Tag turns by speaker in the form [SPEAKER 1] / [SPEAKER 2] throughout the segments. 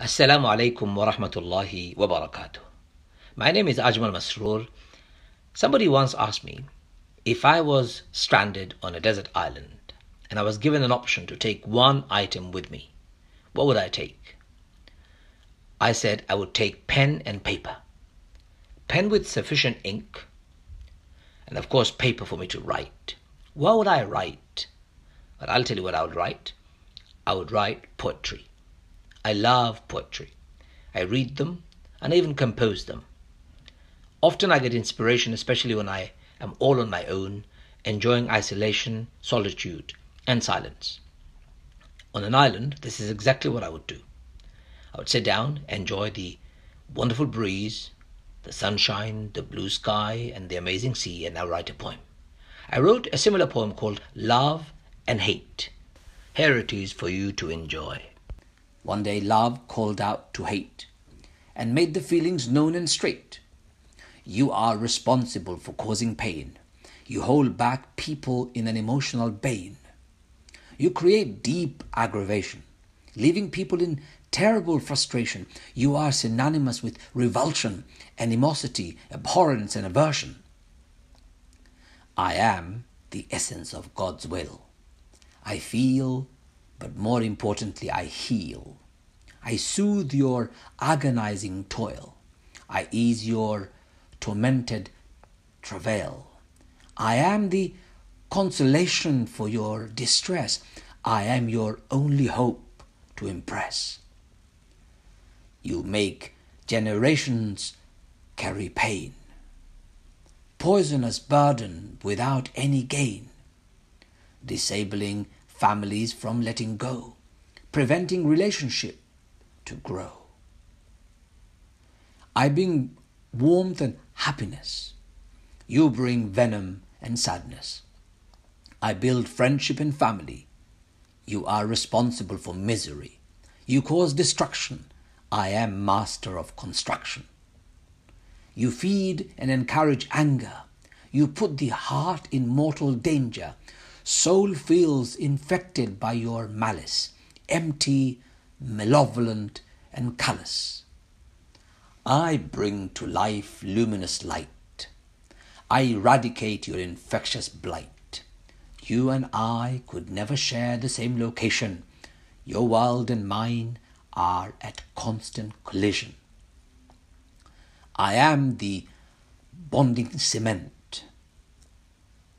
[SPEAKER 1] Assalamu alaikum wa rahmatullahi wa barakatuh. My name is Ajmal Masroor. Somebody once asked me if I was stranded on a desert island and I was given an option to take one item with me, what would I take? I said I would take pen and paper. Pen with sufficient ink, and of course, paper for me to write. What would I write? But I'll tell you what I would write. I would write poetry. I love poetry. I read them and I even compose them. Often I get inspiration, especially when I am all on my own, enjoying isolation, solitude, and silence. On an island, this is exactly what I would do. I would sit down, enjoy the wonderful breeze, the sunshine, the blue sky, and the amazing sea, and now write a poem. I wrote a similar poem called Love and Hate. Here it is for you to enjoy. One day love called out to hate and made the feelings known and straight. You are responsible for causing pain. You hold back people in an emotional bane. You create deep aggravation, leaving people in terrible frustration. You are synonymous with revulsion, animosity, abhorrence, and aversion. I am the essence of God's will. I feel but more importantly, I heal. I soothe your agonizing toil. I ease your tormented travail. I am the consolation for your distress. I am your only hope to impress. You make generations carry pain, poisonous burden without any gain, disabling families from letting go, preventing relationship to grow. I bring warmth and happiness. You bring venom and sadness. I build friendship and family. You are responsible for misery. You cause destruction. I am master of construction. You feed and encourage anger. You put the heart in mortal danger soul feels infected by your malice, empty, malevolent, and callous. I bring to life luminous light. I eradicate your infectious blight. You and I could never share the same location. Your world and mine are at constant collision. I am the bonding cement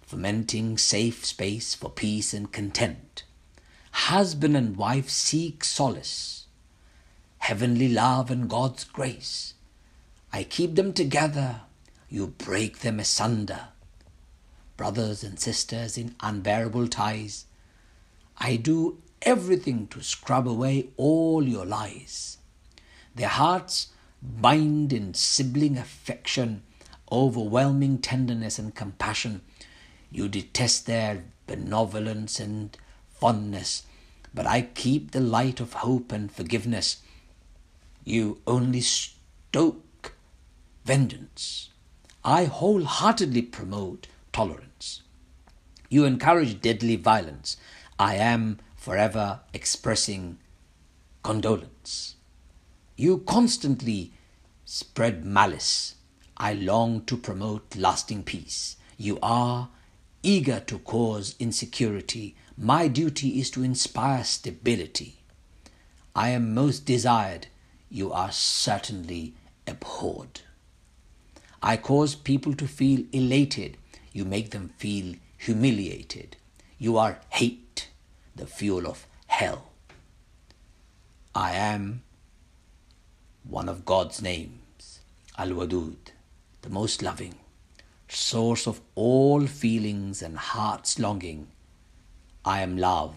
[SPEAKER 1] fomenting safe space for peace and content. Husband and wife seek solace, heavenly love and God's grace. I keep them together, you break them asunder. Brothers and sisters in unbearable ties, I do everything to scrub away all your lies. Their hearts bind in sibling affection, overwhelming tenderness and compassion you detest their benevolence and fondness, but I keep the light of hope and forgiveness. You only stoke vengeance. I wholeheartedly promote tolerance. You encourage deadly violence. I am forever expressing condolence. You constantly spread malice. I long to promote lasting peace. You are eager to cause insecurity. My duty is to inspire stability. I am most desired. You are certainly abhorred. I cause people to feel elated. You make them feel humiliated. You are hate, the fuel of hell. I am one of God's names, Al Wadud, the most loving source of all feelings and heart's longing. I am love,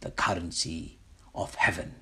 [SPEAKER 1] the currency of heaven.